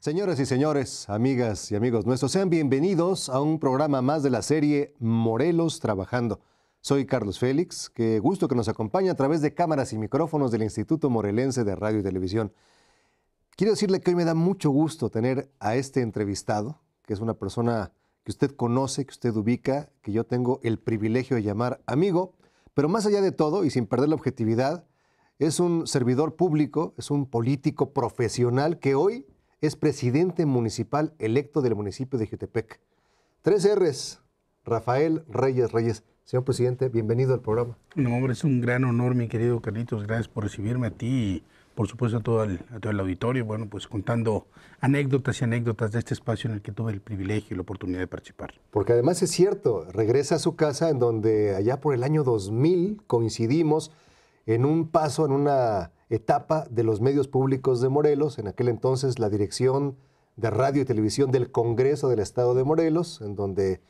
Señoras y señores, amigas y amigos nuestros, sean bienvenidos a un programa más de la serie Morelos Trabajando. Soy Carlos Félix, qué gusto que nos acompañe a través de cámaras y micrófonos del Instituto Morelense de Radio y Televisión. Quiero decirle que hoy me da mucho gusto tener a este entrevistado, que es una persona que usted conoce, que usted ubica, que yo tengo el privilegio de llamar amigo, pero más allá de todo y sin perder la objetividad, es un servidor público, es un político profesional que hoy es presidente municipal electo del municipio de Jutepec. Tres R's, Rafael Reyes Reyes. Señor presidente, bienvenido al programa. No, hombre, es un gran honor, mi querido Carlitos. Gracias por recibirme a ti y, por supuesto, a todo el, a todo el auditorio. Bueno, pues contando anécdotas y anécdotas de este espacio en el que tuve el privilegio y la oportunidad de participar. Porque además es cierto, regresa a su casa en donde allá por el año 2000 coincidimos en un paso, en una etapa de los medios públicos de Morelos, en aquel entonces la dirección de radio y televisión del Congreso del Estado de Morelos, en donde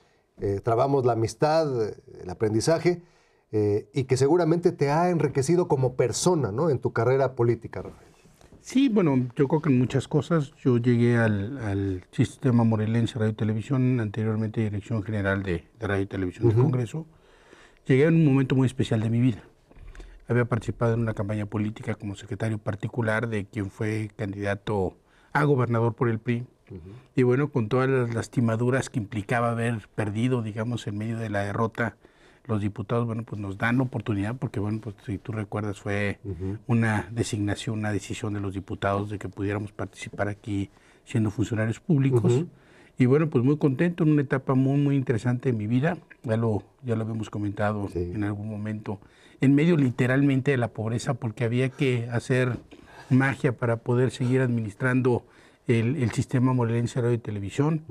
eh, trabamos la amistad, el aprendizaje, eh, y que seguramente te ha enriquecido como persona ¿no? en tu carrera política, Rafael. Sí, bueno, yo creo que en muchas cosas. Yo llegué al, sistema morelense Radio y Televisión, anteriormente Dirección General de, Radio y Televisión del Congreso. Llegué en un momento muy especial de mi vida había participado en una campaña política como secretario particular de quien fue candidato a gobernador por el PRI. Y bueno, con todas las lastimaduras que implicaba haber perdido, digamos, en medio de la derrota, los diputados, bueno, pues nos dan la oportunidad, porque bueno, pues si tú recuerdas, fue una designación, una decisión de los diputados de que pudiéramos participar aquí siendo funcionarios públicos. Y bueno, pues muy contento en una etapa muy, muy interesante de mi vida. Ya lo, ya lo habíamos comentado en algún momento en medio literalmente de la pobreza porque había que hacer magia para poder seguir administrando el, sistema morelense de radio y televisión.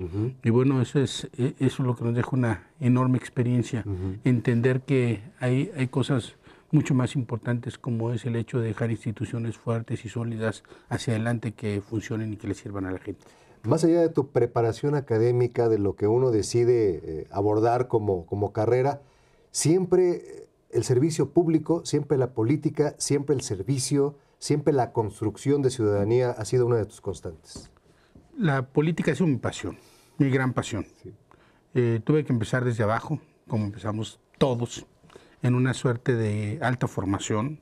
Y bueno, eso es, e, eso es lo que nos deja una enorme experiencia, entender que hay, hay cosas mucho más importantes como es el hecho de dejar instituciones fuertes y sólidas hacia adelante que funcionen y que le sirvan a la gente. Más allá de tu preparación académica, de lo que uno decide eh, abordar como, como carrera, siempre el servicio público, siempre la política, siempre el servicio, siempre la construcción de ciudadanía ha sido una de tus constantes. La política ha sido mi pasión, mi gran pasión. Eh, tuve que empezar desde abajo, como empezamos todos, en una suerte de alta formación.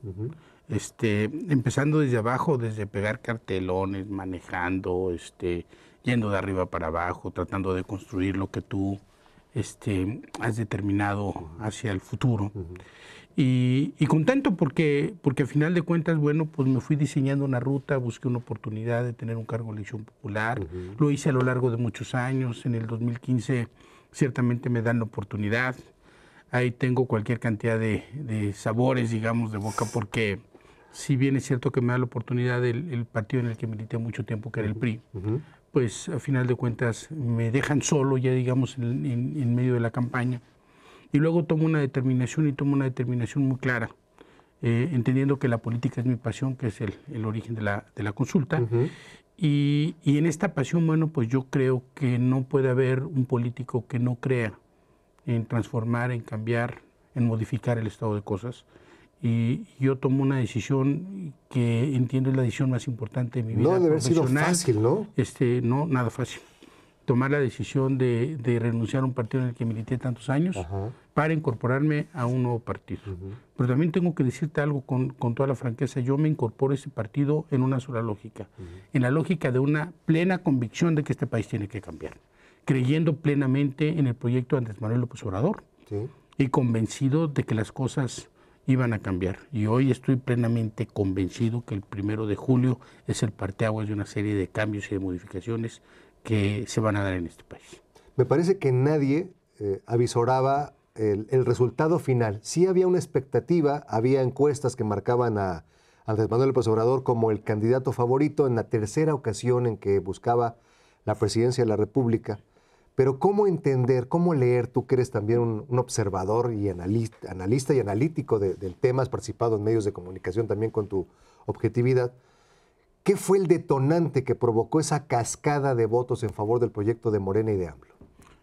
este, empezando desde abajo, desde pegar cartelones, manejando, este, yendo de arriba para abajo, tratando de construir lo que tú este, has determinado hacia el futuro. y, contento porque, porque al final de cuentas, bueno, pues me fui diseñando una ruta, busqué una oportunidad de tener un cargo de elección popular, lo hice a lo largo de muchos años, en el 2015 ciertamente me dan la oportunidad, ahí tengo cualquier cantidad de, sabores, digamos, de boca, porque si bien es cierto que me da la oportunidad el, partido en el que milité mucho tiempo, que era el PRI, pues a final de cuentas me dejan solo ya digamos en, medio de la campaña. Y luego tomo una determinación y tomo una determinación muy clara, eh, entendiendo que la política es mi pasión, que es el, origen de la, de la consulta. y, y, en esta pasión, bueno, pues yo creo que no puede haber un político que no crea en transformar, en cambiar, en modificar el estado de cosas y yo tomo una decisión que entiendo es la decisión más importante de mi vida. No debe haber sido fácil, ¿no? Este, no, nada fácil. Tomar la decisión de, de, renunciar a un partido en el que milité tantos años para incorporarme a un nuevo partido. Pero también tengo que decirte algo con, con, toda la franqueza. Yo me incorporo a ese partido en una sola lógica, en la lógica de una plena convicción de que este país tiene que cambiar, creyendo plenamente en el proyecto de Andrés Manuel López Obrador y convencido de que las cosas iban a cambiar. Y hoy estoy plenamente convencido que el primero de julio es el parteaguas de una serie de cambios y de modificaciones que se van a dar en este país. Me parece que nadie eh, avisoraba el, resultado final. Sí había una expectativa, había encuestas que marcaban a Andrés Manuel López Obrador como el candidato favorito en la tercera ocasión en que buscaba la presidencia de la República. Pero ¿cómo entender, cómo leer, tú que eres también un, observador y analista, analista y analítico del tema, has participado en medios de comunicación también con tu objetividad, ¿qué fue el detonante que provocó esa cascada de votos en favor del proyecto de Morena y de AMLO?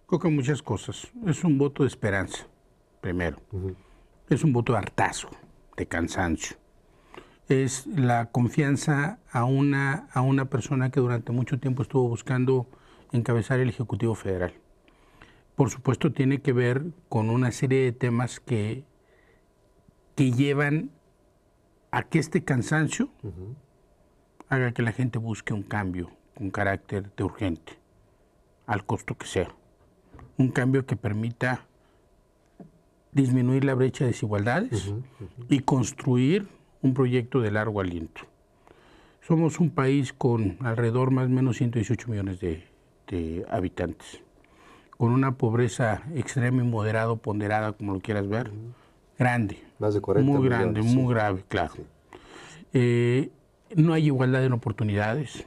Creo que muchas cosas. Es un voto de esperanza, primero. Es un voto de hartazo, de cansancio. es la confianza a una, a una persona que durante mucho tiempo estuvo buscando encabezar el Ejecutivo Federal. Por supuesto, tiene que ver con una serie de temas que, que llevan a que este cansancio haga que la gente busque un cambio con carácter de urgente, al costo que sea. Un cambio que permita disminuir la brecha de desigualdades y construir un proyecto de largo aliento. Somos un país con alrededor más o menos 118 millones de, habitantes, con una pobreza extrema y moderado, ponderada, como lo quieras ver, grande. Más de 40 Muy grande, muy grave, claro. Eh, no hay igualdad en oportunidades.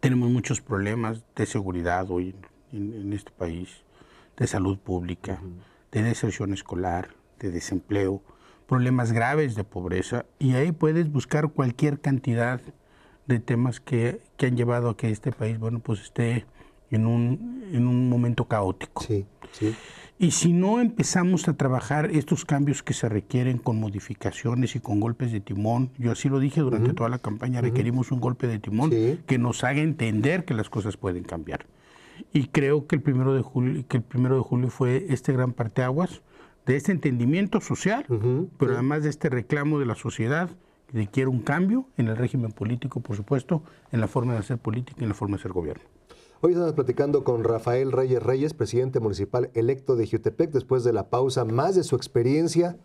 Tenemos muchos problemas de seguridad hoy en, este país, de salud pública, de deserción escolar, de desempleo problemas graves de pobreza y ahí puedes buscar cualquier cantidad de temas que, han llevado a que este país, bueno, pues esté en un, en un momento caótico. Sí, sí. Y si no empezamos a trabajar estos cambios que se requieren con modificaciones y con golpes de timón, yo así lo dije durante toda la campaña, requerimos un golpe de timón que nos haga entender que las cosas pueden cambiar. Y creo que el primero de julio, que el primero de julio fue este gran parteaguas de este entendimiento social, pero además de este reclamo de la sociedad que requiere un cambio en el régimen político, por supuesto, en la forma de hacer política y en la forma de hacer gobierno. Hoy estamos platicando con Rafael Reyes Reyes, presidente municipal electo de Jutepec, después de la pausa, más de su experiencia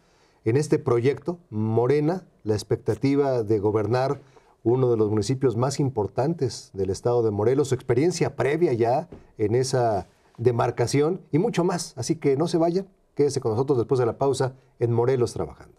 en este proyecto, Morena, la expectativa de gobernar uno de los municipios más importantes del estado de Morelos, su experiencia previa ya en esa demarcación y mucho más. Así que no se vayan, Quédese con nosotros después de la pausa en Morelos Trabajando.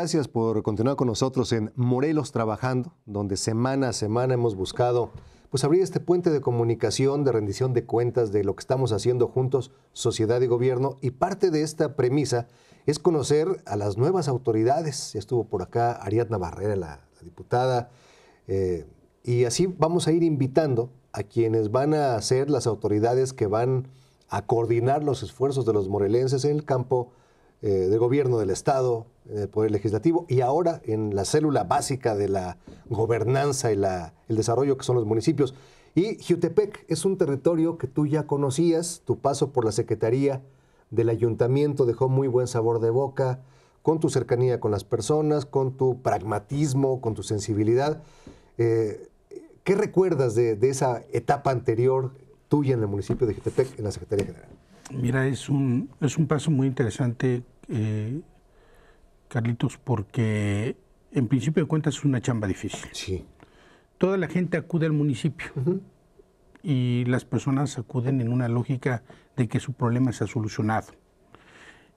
Gracias por continuar con nosotros en Morelos Trabajando, donde semana a semana hemos buscado pues abrir este puente de comunicación, de rendición de cuentas de lo que estamos haciendo juntos, sociedad y gobierno. Y parte de esta premisa es conocer a las nuevas autoridades. Ya estuvo por acá Ariadna Barrera, la, diputada. Eh, y así vamos a ir invitando a quienes van a ser las autoridades que van a coordinar los esfuerzos de los morelenses en el campo eh, de gobierno del Estado, en el Poder Legislativo y ahora en la célula básica de la gobernanza y la, el desarrollo que son los municipios. Y Jutepec es un territorio que tú ya conocías, tu paso por la Secretaría del Ayuntamiento dejó muy buen sabor de boca, con tu cercanía con las personas, con tu pragmatismo, con tu sensibilidad. Eh, ¿Qué recuerdas de, de, esa etapa anterior tuya en el municipio de Jutepec, en la Secretaría General? Mira, es un, es un paso muy interesante, eh, Carlitos, porque en principio de cuentas es una chamba difícil. Sí. Toda la gente acude al municipio y las personas acuden en una lógica de que su problema se ha solucionado.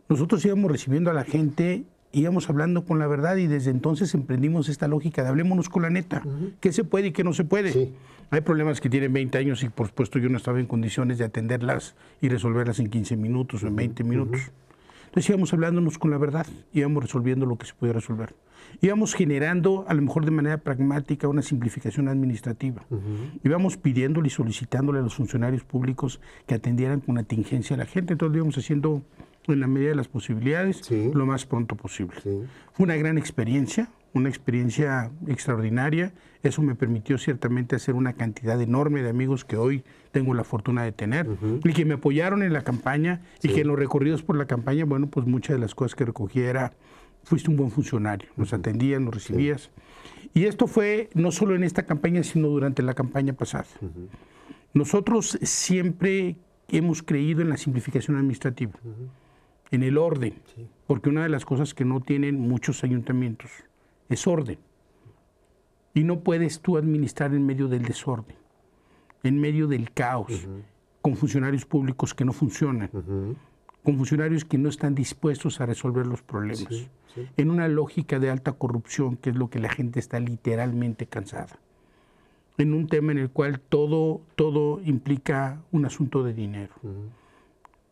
Nosotros íbamos recibiendo a la gente, íbamos hablando con la verdad y desde entonces emprendimos esta lógica de hablémonos con la neta, qué se puede y qué no se puede. Sí. Hay problemas que tienen 20 años y por supuesto yo no estaba en condiciones de atenderlas y resolverlas en 15 minutos o en 20 minutos. Entonces íbamos hablándonos con la verdad, íbamos resolviendo lo que se podía resolver. Íbamos generando, a lo mejor de manera pragmática, una simplificación administrativa. Íbamos pidiéndole y solicitándole a los funcionarios públicos que atendieran con atingencia a la gente. Entonces lo íbamos haciendo en la medida de las posibilidades, lo más pronto posible. Fue una gran experiencia, una experiencia extraordinaria. Eso me permitió ciertamente hacer una cantidad enorme de amigos que hoy tengo la fortuna de tener. Y que me apoyaron en la campaña y que en los recorridos por la campaña, bueno, pues muchas de las cosas que recogí era, fuiste un buen funcionario, nos atendías, nos recibías. Y esto fue no solo en esta campaña, sino durante la campaña pasada. Nosotros siempre hemos creído en la simplificación administrativa, en el orden, porque una de las cosas que no tienen muchos ayuntamientos, es orden. Y no puedes tú administrar en medio del desorden, en medio del caos, con funcionarios públicos que no funcionan, con funcionarios que no están dispuestos a resolver los problemas, en una lógica de alta corrupción, que es lo que la gente está literalmente cansada, en un tema en el cual todo, todo implica un asunto de dinero,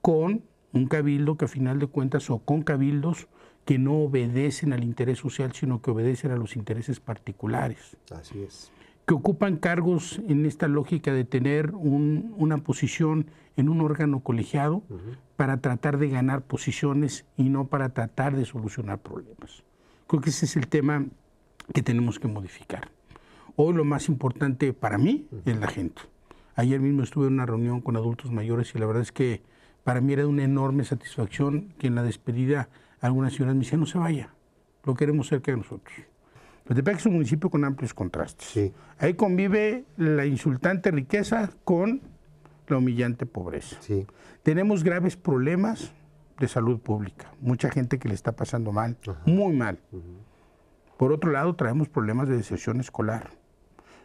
con un cabildo que a final de cuentas, o con cabildos que no obedecen al interés social, sino que obedecen a los intereses particulares. Así es. Que ocupan cargos en esta lógica de tener una posición en un órgano colegiado para tratar de ganar posiciones y no para tratar de solucionar problemas. Creo que ese es el tema que tenemos que modificar. Hoy lo más importante para mí es la gente. Ayer mismo estuve en una reunión con adultos mayores y la verdad es que para mí era una enorme satisfacción que en la despedida algunas señoras me decían, no se vaya, lo queremos cerca de nosotros. Petepec es un municipio con amplios contrastes. Ahí convive la insultante riqueza con la humillante pobreza. Tenemos graves problemas de salud pública, mucha gente que le está pasando mal, muy mal. Por otro lado, traemos problemas de deserción escolar.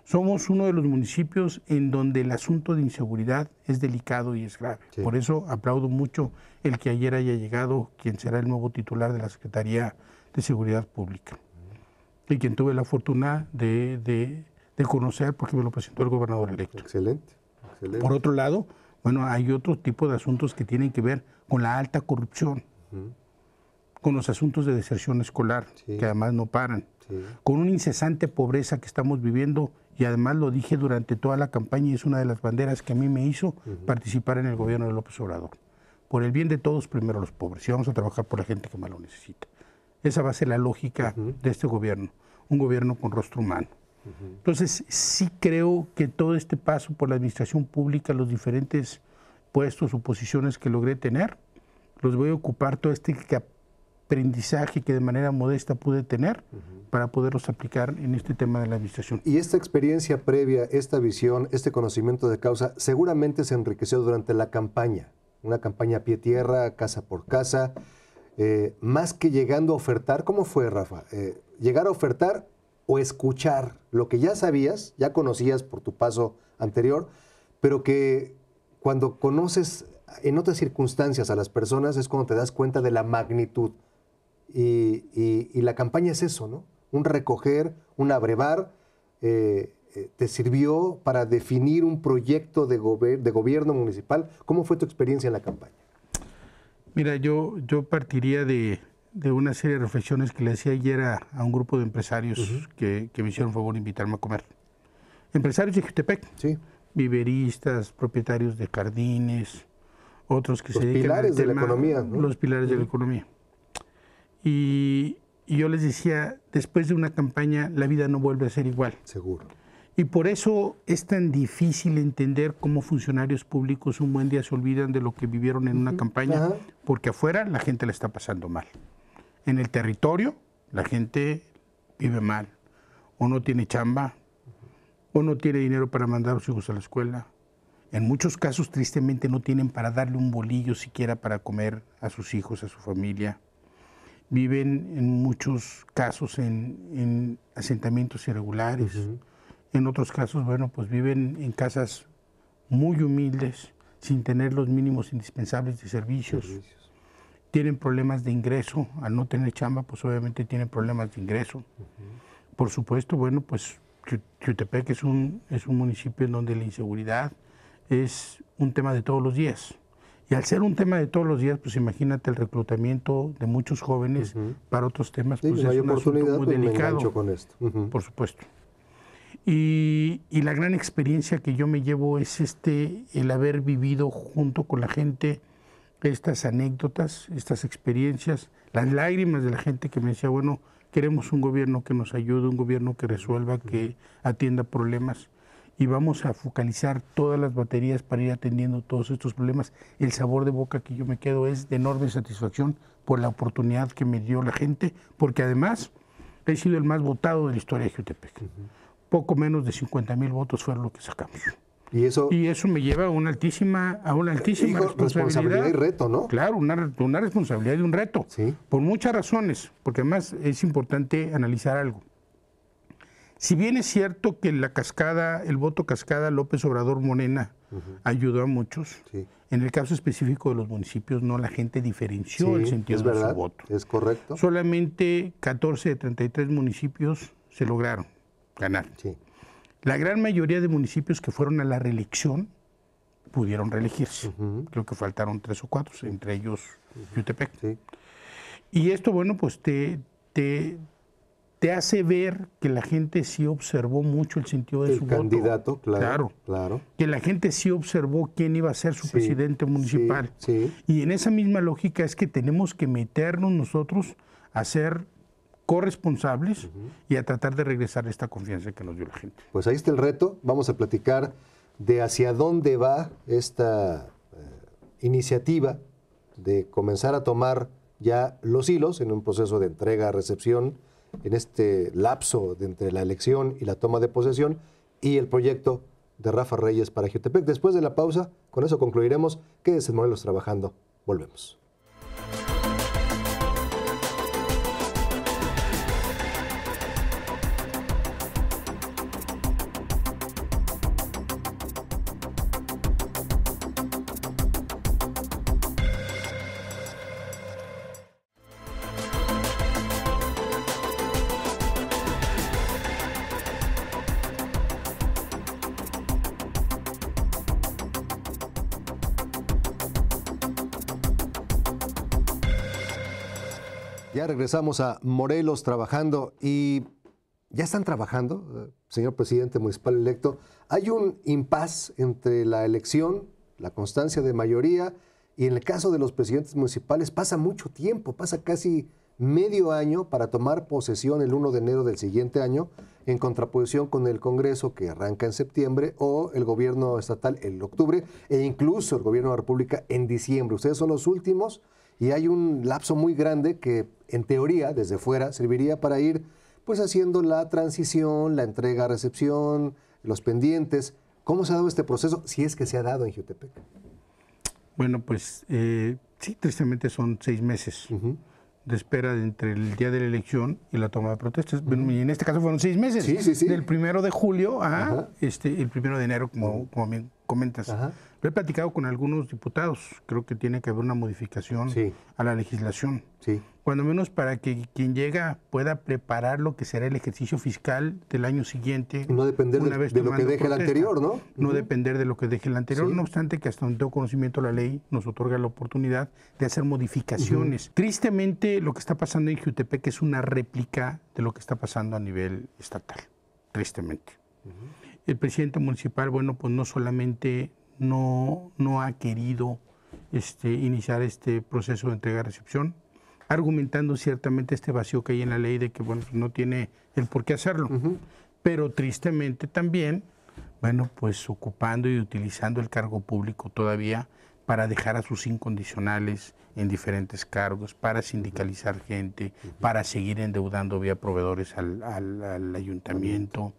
Somos uno de los municipios en donde el asunto de inseguridad es delicado y es grave. Por eso aplaudo mucho el que ayer haya llegado quien será el nuevo titular de la Secretaría de Seguridad Pública. Y quien tuve la fortuna de, conocer porque me lo presentó el gobernador electo. Excelente, Por otro lado, bueno, hay otro tipo de asuntos que tienen que ver con la alta corrupción, con los asuntos de deserción escolar, que además no paran, con una incesante pobreza que estamos viviendo y además lo dije durante toda la campaña y es una de las banderas que a mí me hizo participar en el gobierno de López Obrador. Por el bien de todos, primero los pobres, y vamos a trabajar por la gente que más lo necesita. Esa va a ser la lógica de este gobierno, un gobierno con rostro humano. Entonces, sí creo que todo este paso por la administración pública, los diferentes puestos o posiciones que logré tener, los voy a ocupar todo este aprendizaje que de manera modesta pude tener para poderlos aplicar en este tema de la administración. Y esta experiencia previa, esta visión, este conocimiento de causa, seguramente se enriqueció durante la campaña, una campaña a pie tierra, casa por casa, eh, más que llegando a ofertar, ¿cómo fue, Rafa? Eh, ¿Llegar a ofertar o escuchar lo que ya sabías, ya conocías por tu paso anterior, pero que cuando conoces en otras circunstancias a las personas es cuando te das cuenta de la magnitud y, la campaña es eso, ¿no? Un recoger, un abrevar, eh, eh, te sirvió para definir un proyecto de, de, gobierno municipal. ¿Cómo fue tu experiencia en la campaña? Mira, yo, yo partiría de, una serie de reflexiones que le decía ayer a, un grupo de empresarios que, me hicieron favor de invitarme a comer. Empresarios de Jutepec. Sí. Viveristas, propietarios de jardines, otros que se dedican pilares de la economía. ¿no? Los pilares de la economía. Y, yo les decía, después de una campaña la vida no vuelve a ser igual. Seguro. Y por eso es tan difícil entender cómo funcionarios públicos un buen día se olvidan de lo que vivieron en una campaña, porque afuera la gente le está pasando mal. En el territorio la gente vive mal, o no tiene chamba, o no tiene dinero para mandar a sus hijos a la escuela. En muchos casos, tristemente, no tienen para darle un bolillo siquiera para comer a sus hijos, a su familia viven en muchos casos en, asentamientos irregulares. En otros casos, bueno, pues viven en casas muy humildes, sin tener los mínimos indispensables de servicios. Tienen problemas de ingreso. Al no tener chamba, pues obviamente tienen problemas de ingreso. Por supuesto, bueno, pues Chutepec es un, es un municipio en donde la inseguridad es un tema de todos los días. Y al ser un tema de todos los días, pues imagínate el reclutamiento de muchos jóvenes para otros temas, pues es un asunto muy pues, delicado. con esto. Por supuesto. Y, y, la gran experiencia que yo me llevo es este, el haber vivido junto con la gente estas anécdotas, estas experiencias, las lágrimas de la gente que me decía, bueno, queremos un gobierno que nos ayude, un gobierno que resuelva, que atienda problemas y vamos a focalizar todas las baterías para ir atendiendo todos estos problemas. El sabor de boca que yo me quedo es de enorme satisfacción por la oportunidad que me dio la gente, porque además he sido el más votado de la historia de Jutepec. Poco menos de 50 mil votos fueron lo que sacamos. Y eso, y eso me lleva a una altísima, a una altísima responsabilidad. y reto, ¿no? Claro, una, una responsabilidad y un reto. Sí. Por muchas razones, porque además es importante analizar algo. Si bien es cierto que la cascada, el voto cascada López Obrador Morena ayudó a muchos, En el caso específico de los municipios, no la gente diferenció el sentido de su voto. Es correcto. Solamente 14 de 33 municipios se lograron ganar. La gran mayoría de municipios que fueron a la reelección pudieron reelegirse. Creo que faltaron tres o cuatro, entre ellos Yutepec. Y esto, bueno, pues te, te, te hace ver que la gente sí observó mucho el sentido de su voto. El candidato, claro, claro, Que la gente sí observó quién iba a ser su presidente municipal. y en esa misma lógica es que tenemos que meternos nosotros a ser corresponsables y a tratar de regresar esta confianza que nos dio la gente. Pues ahí está el reto. Vamos a platicar de hacia dónde va esta eh, iniciativa de comenzar a tomar ya los hilos en un proceso de entrega-recepción en este lapso de entre la elección y la toma de posesión y el proyecto de Rafa Reyes para Jutepec. Después de la pausa, con eso concluiremos. Quédense en Morelos trabajando. Volvemos. Regresamos a Morelos trabajando y ya están trabajando, eh, señor presidente municipal electo. Hay un impas entre la elección, la constancia de mayoría y en el caso de los presidentes municipales pasa mucho tiempo, pasa casi medio año para tomar posesión el 1 de enero del siguiente año, en contraposición con el Congreso que arranca en septiembre o el gobierno estatal en octubre e incluso el gobierno de la República en diciembre. Ustedes son los últimos y hay un lapso muy grande que en teoría desde fuera serviría para ir pues haciendo la transición, la entrega-recepción, los pendientes. ¿Cómo se ha dado este proceso si es que se ha dado en Jutepec? Bueno, pues eh, sí, tristemente son seis meses de espera entre el día de la elección y la toma de protestas. y en este caso fueron seis meses. Sí, sí, sí. Del primero de julio a este, el primero de enero, como, como bien comentas. Lo he platicado con algunos diputados. Creo que tiene que haber una modificación a la legislación. Sí. Cuando menos para que quien llega pueda preparar lo que será el ejercicio fiscal del año siguiente. No depender de, lo que deje el anterior, ¿no? No depender de lo que deje el anterior. No obstante que hasta donde tengo conocimiento la ley nos otorga la oportunidad de hacer modificaciones. Tristemente lo que está pasando en Jutepec es una réplica de lo que está pasando a nivel estatal. Tristemente el presidente municipal, bueno, pues no solamente no, no ha querido este, iniciar este proceso de entrega-recepción, argumentando ciertamente este vacío que hay en la ley de que, bueno, pues no tiene el por qué hacerlo, pero tristemente también, bueno, pues ocupando y utilizando el cargo público todavía para dejar a sus incondicionales en diferentes cargos, para sindicalizar gente, para seguir endeudando vía proveedores al, al ayuntamiento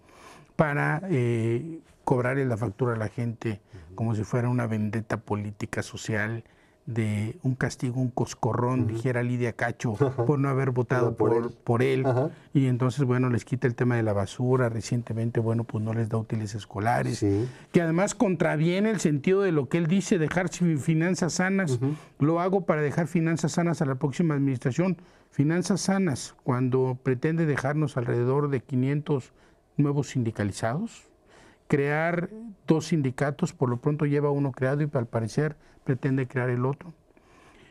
para eh, cobrarle la factura a la gente como si fuera una vendetta política social de un castigo, un coscorrón, dijera Lidia Cacho, por no haber votado por, él. Y entonces, bueno, les quita el tema de la basura. Recientemente, bueno, pues no les da útiles escolares. Que además contraviene el sentido de lo que él dice, dejar finanzas sanas. Lo hago para dejar finanzas sanas a la próxima administración. Finanzas sanas, cuando pretende dejarnos alrededor de 500 nuevos sindicalizados, crear dos sindicatos, por lo pronto lleva uno creado y al parecer pretende crear el otro.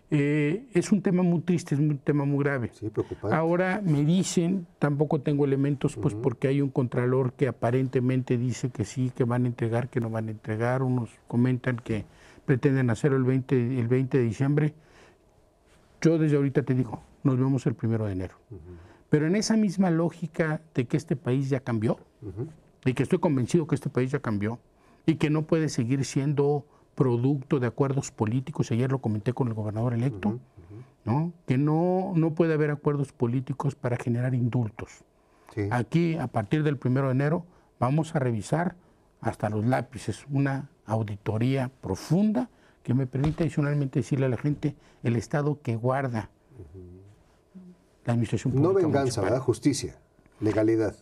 Eh, es un tema muy triste, es un tema muy grave. Sí, preocupante. Ahora me dicen, tampoco tengo elementos, pues porque hay un contralor que aparentemente dice que sí, que van a entregar, que no van a entregar. Unos comentan que pretenden hacerlo el 20, el 20 de diciembre. Yo desde ahorita te digo, nos vemos el primero de enero. Pero en esa misma lógica de que este país ya cambió, y que estoy convencido que este país ya cambió, y que no puede seguir siendo producto de acuerdos políticos, ayer lo comenté con el gobernador electo, ¿no? que no, no puede haber acuerdos políticos para generar indultos. Aquí, a partir del primero de enero, vamos a revisar hasta los lápices una auditoría profunda que me permite adicionalmente decirle a la gente el Estado que guarda la administración pública. No venganza, ¿verdad? Justicia, legalidad.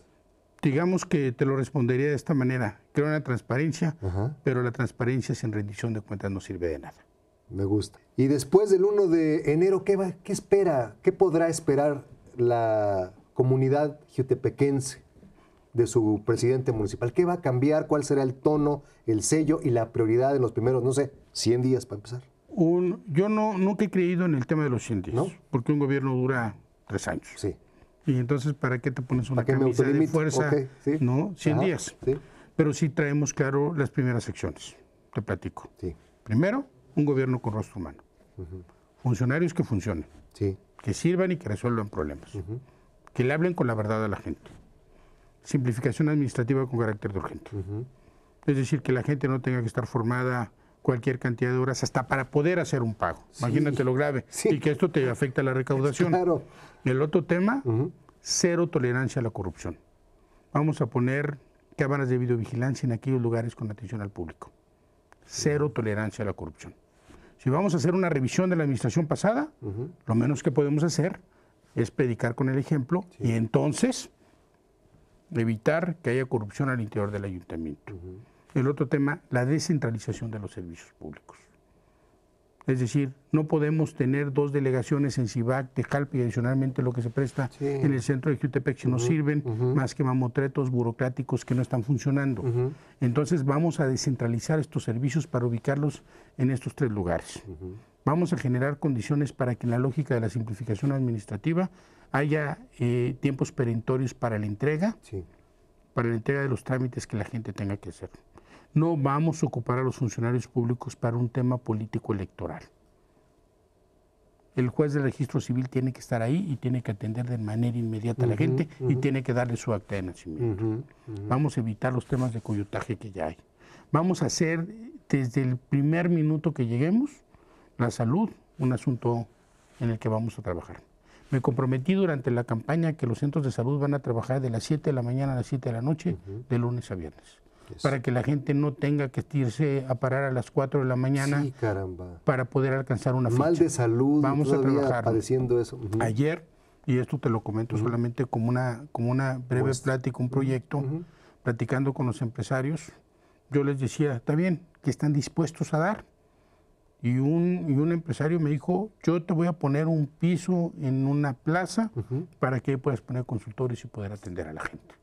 Digamos que te lo respondería de esta manera. Creo en la transparencia, pero la transparencia sin rendición de cuentas no sirve de nada. Me gusta. Y después del 1 de enero, ¿qué, va, qué espera? ¿Qué podrá esperar la comunidad jutepequense de su presidente municipal? ¿Qué va a cambiar? ¿Cuál será el tono, el sello y la prioridad en los primeros, no sé, 100 días para empezar? Un, yo no, nunca he creído en el tema de los 100 días, porque un gobierno dura tres años. Sí. Y entonces, ¿para qué te pones una camisa de fuerza? No, 100 días. Sí. Pero sí traemos claro las primeras secciones, te platico. Sí. Primero, un gobierno con rostro humano. Funcionarios que funcionen, sí. que sirvan y que resuelvan problemas, que le hablen con la verdad a la gente. Simplificación administrativa con carácter de urgente. Es decir, que la gente no tenga que estar formada cualquier cantidad de horas hasta para poder hacer un pago. Imagínate lo grave. Y que esto te afecta a la recaudación. Claro. El otro tema, cero tolerancia a la corrupción. Vamos a poner cámaras de videovigilancia en aquellos lugares con atención al público. Cero tolerancia a la corrupción. Si vamos a hacer una revisión de la administración pasada, lo menos que podemos hacer es predicar con el ejemplo y entonces evitar que haya corrupción al interior del ayuntamiento. El otro tema, la descentralización de los servicios públicos. Es decir, no podemos tener dos delegaciones en Cibac, Tecalpa y adicionalmente lo que se presta en el centro de Jutepec si no sirven más que mamotretos burocráticos que no están funcionando. Entonces vamos a descentralizar estos servicios para ubicarlos en estos tres lugares. Vamos a generar condiciones para que en la lógica de la simplificación administrativa haya eh, tiempos perentorios para la entrega, para la entrega de los trámites que la gente tenga que hacer. No vamos a ocupar a los funcionarios públicos para un tema político electoral. El juez del registro civil tiene que estar ahí y tiene que atender de manera inmediata a la gente y tiene que darle su acta de nacimiento. Vamos a evitar los temas de coyotaje que ya hay. Vamos a hacer desde el primer minuto que lleguemos la salud un asunto en el que vamos a trabajar. Me comprometí durante la campaña que los centros de salud van a trabajar de las 7 de la mañana a las 7 de la noche, de lunes a viernes para que la gente no tenga que irse a parar a las 4 de la mañana para poder alcanzar una ficha. Mal de salud, vamos a trabajar padeciendo eso. Ayer, y esto te lo comento solamente como una, como una breve plática, un proyecto, platicando con los empresarios, yo les decía, está bien, que están dispuestos a dar. Y un, y un empresario me dijo, yo te voy a poner un piso en una plaza para que puedas poner consultores y poder atender a la gente.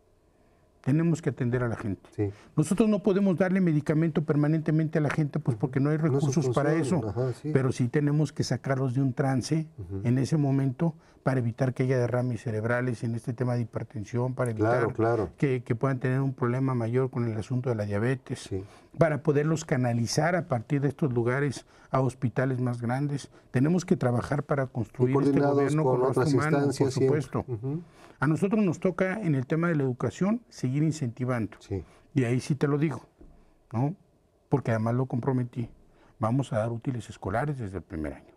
Tenemos que atender a la gente. Nosotros no podemos darle medicamento permanentemente a la gente, pues porque no hay recursos para eso. Pero sí tenemos que sacarlos de un trance en ese momento para evitar que haya derrames cerebrales en este tema de hipertensión, para evitar Que, puedan tener un problema mayor con el asunto de la diabetes, para poderlos canalizar a partir de estos lugares a hospitales más grandes. Tenemos que trabajar para construir este gobierno con, otras humanos, por supuesto. A nosotros nos toca en el tema de la educación seguir incentivando. Y ahí sí te lo digo, ¿no? Porque además lo comprometí. Vamos a dar útiles escolares desde el primer año.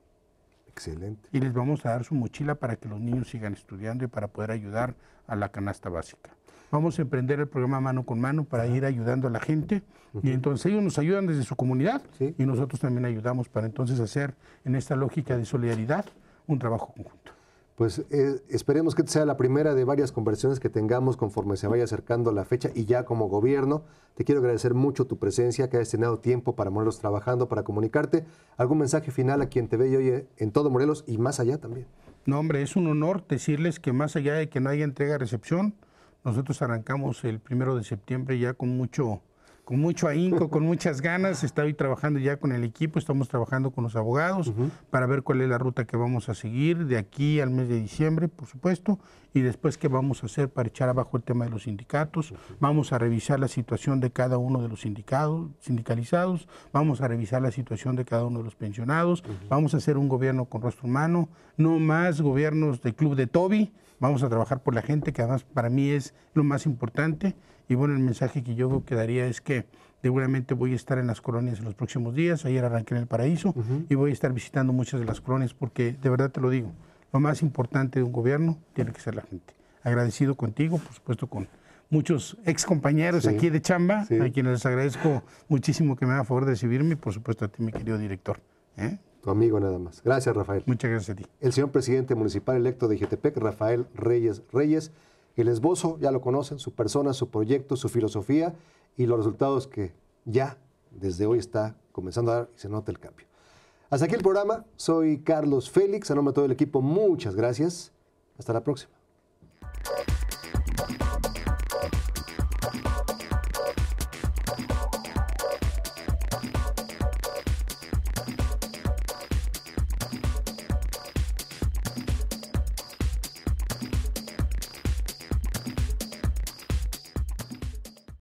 Excelente. Y les vamos a dar su mochila para que los niños sigan estudiando y para poder ayudar a la canasta básica. Vamos a emprender el programa Mano con Mano para ir ayudando a la gente y entonces ellos nos ayudan desde su comunidad y nosotros también ayudamos para entonces hacer en esta lógica de solidaridad un trabajo conjunto. Pues eh, esperemos que esta sea la primera de varias conversaciones que tengamos conforme se vaya acercando la fecha y ya como gobierno. Te quiero agradecer mucho tu presencia, que hayas tenido tiempo para Morelos trabajando, para comunicarte. ¿Algún mensaje final a quien te ve y oye en todo Morelos y más allá también? No, hombre, es un honor decirles que más allá de que no haya entrega-recepción, nosotros arrancamos el primero de septiembre ya con mucho con mucho ahínco, con muchas ganas. Estoy trabajando ya con el equipo, estamos trabajando con los abogados para ver cuál es la ruta que vamos a seguir de aquí al mes de diciembre, por supuesto, y después qué vamos a hacer para echar abajo el tema de los sindicatos. Vamos a revisar la situación de cada uno de los sindicados, sindicalizados, vamos a revisar la situación de cada uno de los pensionados, vamos a hacer un gobierno con rostro humano, no más gobiernos de club de Toby, vamos a trabajar por la gente, que además para mí es lo más importante y bueno, el mensaje que yo quedaría es que seguramente voy a estar en las colonias en los próximos días. Ayer arranqué en el paraíso y voy a estar visitando muchas de las colonias porque de verdad te lo digo, lo más importante de un gobierno tiene que ser la gente. Agradecido contigo, por supuesto con muchos ex compañeros aquí de chamba, a quienes les agradezco muchísimo que me haga favor de recibirme y por supuesto a ti, mi querido director. ¿eh? Tu amigo nada más. Gracias, Rafael. Muchas gracias a ti. El señor presidente municipal electo de Jetepec, Rafael Reyes Reyes. El esbozo, ya lo conocen, su persona, su proyecto, su filosofía y los resultados que ya desde hoy está comenzando a dar y se nota el cambio. Hasta aquí el programa. Soy Carlos Félix, a nombre de todo el equipo, muchas gracias. Hasta la próxima.